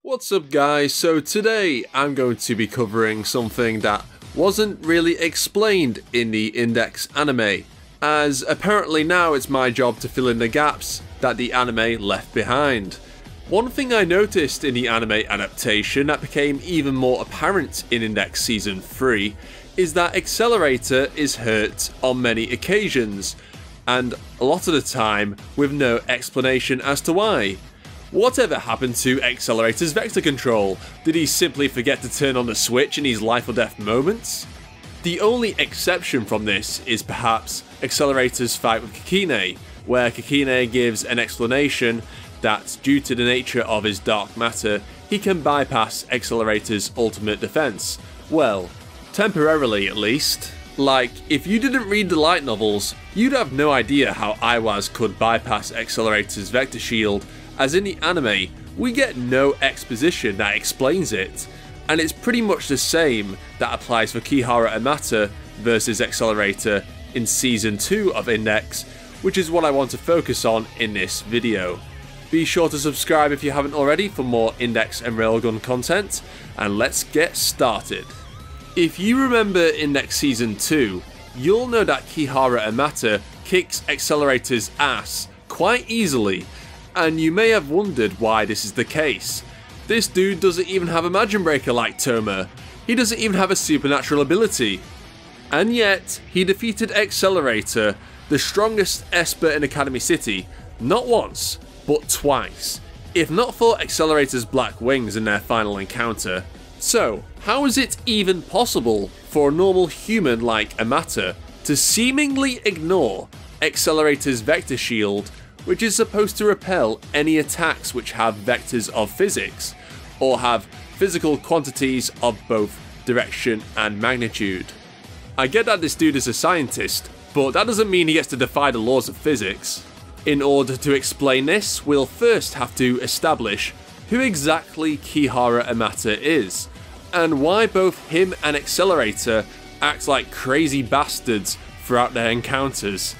What's up guys, so today I'm going to be covering something that wasn't really explained in the Index anime, as apparently now it's my job to fill in the gaps that the anime left behind. One thing I noticed in the anime adaptation that became even more apparent in Index Season 3 is that Accelerator is hurt on many occasions, and a lot of the time with no explanation as to why. Whatever happened to Accelerator's vector control? Did he simply forget to turn on the switch in these life or death moments? The only exception from this is perhaps Accelerator's fight with Kakine, where Kakine gives an explanation that due to the nature of his dark matter, he can bypass Accelerator's ultimate defense. Well, temporarily at least. Like, if you didn't read the light novels, you'd have no idea how Aiwaz could bypass Accelerator's vector shield as in the anime, we get no exposition that explains it, and it's pretty much the same that applies for Kihara Amata versus Accelerator in Season 2 of Index, which is what I want to focus on in this video. Be sure to subscribe if you haven't already for more Index and Railgun content, and let's get started. If you remember Index Season 2, you'll know that Kihara Amata kicks Accelerator's ass quite easily and you may have wondered why this is the case. This dude doesn't even have a Magic Breaker like Touma. He doesn't even have a supernatural ability. And yet, he defeated Accelerator, the strongest Esper in Academy City, not once, but twice. If not for Accelerator's black wings in their final encounter. So, how is it even possible for a normal human like Amata to seemingly ignore Accelerator's Vector Shield which is supposed to repel any attacks which have vectors of physics, or have physical quantities of both direction and magnitude. I get that this dude is a scientist, but that doesn't mean he gets to defy the laws of physics. In order to explain this, we'll first have to establish who exactly Kihara Amata is, and why both him and Accelerator act like crazy bastards throughout their encounters,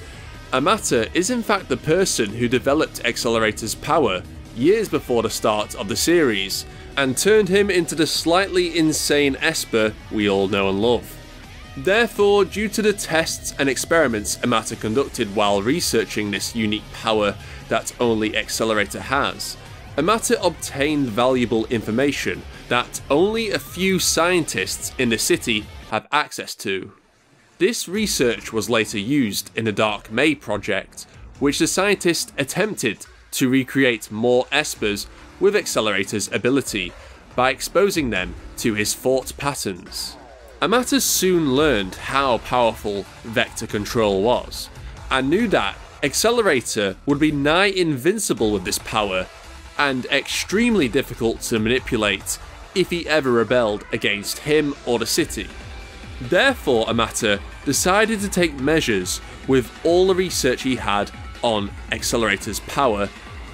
Amata is in fact the person who developed Accelerator's power years before the start of the series, and turned him into the slightly insane Esper we all know and love. Therefore, due to the tests and experiments Amata conducted while researching this unique power that only Accelerator has, Amata obtained valuable information that only a few scientists in the city have access to. This research was later used in the Dark May project, which the scientists attempted to recreate more espers with Accelerator's ability by exposing them to his thought patterns. Amata soon learned how powerful vector control was, and knew that Accelerator would be nigh invincible with this power, and extremely difficult to manipulate if he ever rebelled against him or the city. Therefore, Amata decided to take measures with all the research he had on Accelerator's power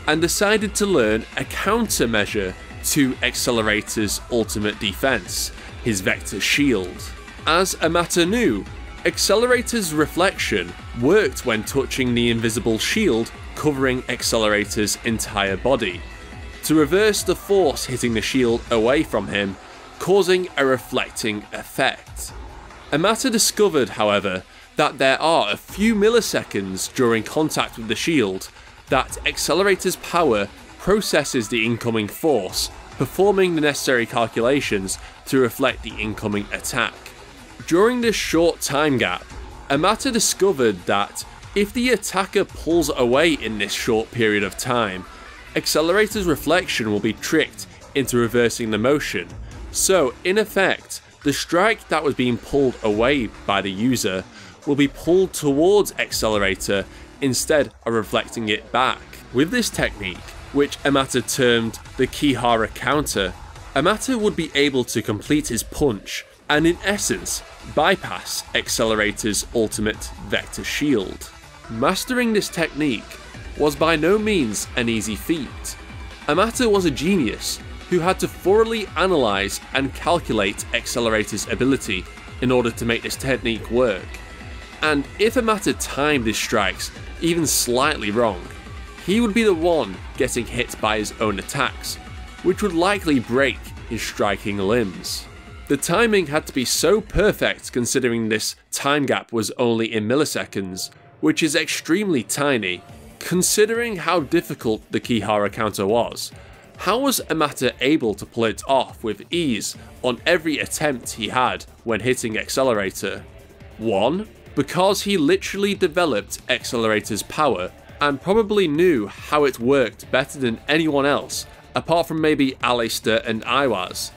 and decided to learn a countermeasure to Accelerator's ultimate defense, his Vector Shield. As Amata knew, Accelerator's reflection worked when touching the invisible shield covering Accelerator's entire body, to reverse the force hitting the shield away from him, causing a reflecting effect. Amata discovered, however, that there are a few milliseconds during contact with the shield that Accelerator's power processes the incoming force, performing the necessary calculations to reflect the incoming attack. During this short time gap, Amata discovered that if the attacker pulls away in this short period of time, Accelerator's reflection will be tricked into reversing the motion. So, in effect, the strike that was being pulled away by the user will be pulled towards Accelerator instead of reflecting it back. With this technique, which Amata termed the Kihara counter, Amata would be able to complete his punch and in essence bypass Accelerator's ultimate vector shield. Mastering this technique was by no means an easy feat. Amata was a genius who had to thoroughly analyse and calculate Accelerator's ability in order to make this technique work. And if Amata timed his strikes even slightly wrong, he would be the one getting hit by his own attacks, which would likely break his striking limbs. The timing had to be so perfect considering this time gap was only in milliseconds, which is extremely tiny. Considering how difficult the Kihara counter was, how was Amata able to pull it off with ease on every attempt he had when hitting Accelerator? 1. Because he literally developed Accelerator's power and probably knew how it worked better than anyone else, apart from maybe Aleister and Aiwaz.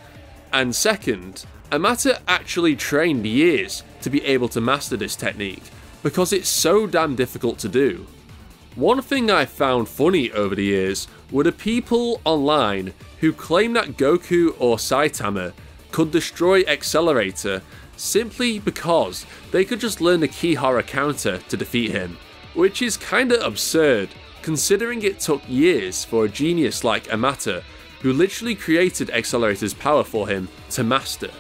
And second, Amata actually trained years to be able to master this technique, because it's so damn difficult to do. One thing I found funny over the years were the people online who claim that Goku or Saitama could destroy Accelerator simply because they could just learn the Kihara counter to defeat him, which is kinda absurd considering it took years for a genius like Amata, who literally created Accelerator's power for him, to master.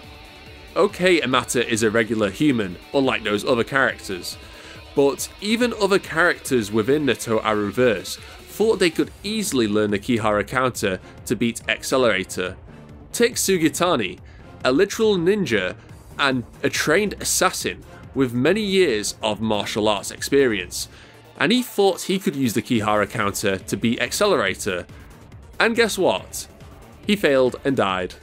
Okay, Amata is a regular human, unlike those other characters, but even other characters within the Toaru verse thought they could easily learn the Kihara counter to beat Accelerator. Take Sugitani, a literal ninja and a trained assassin with many years of martial arts experience, and he thought he could use the Kihara counter to beat Accelerator. And guess what? He failed and died.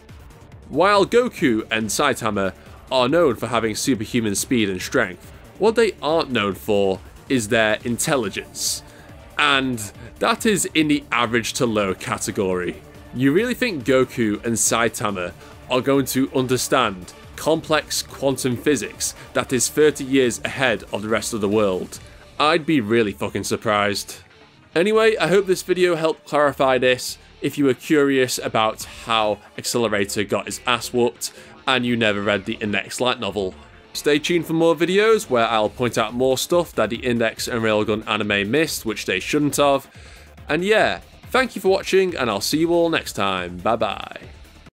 While Goku and Saitama are known for having superhuman speed and strength, what they aren't known for is their intelligence. And that is in the average to low category. You really think Goku and Saitama are going to understand complex quantum physics that is 30 years ahead of the rest of the world? I'd be really fucking surprised. Anyway, I hope this video helped clarify this. If you were curious about how Accelerator got his ass whooped and you never read the Index light novel, Stay tuned for more videos where I'll point out more stuff that the Index and Railgun anime missed, which they shouldn't have. And yeah, thank you for watching, and I'll see you all next time. Bye bye.